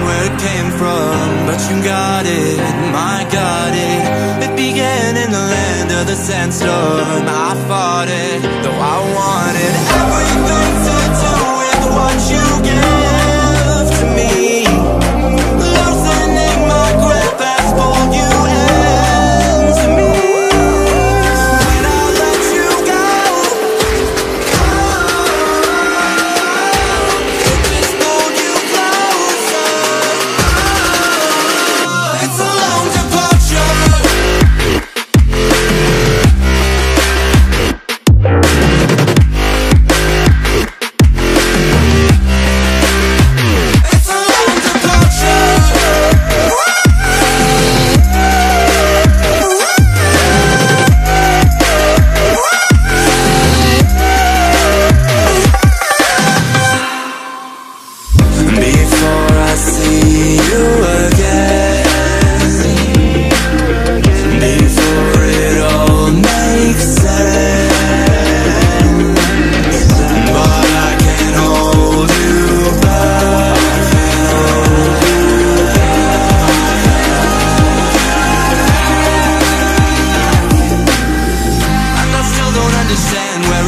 understand where it came from, but you got it, my got it. It began in the land of the sandstorm. I fought it, though I wanted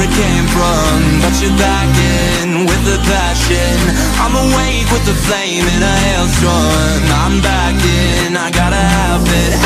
it came from. But you're back in with the passion. I'm awake with the flame in a hailstorm. I'm back in, I gotta have it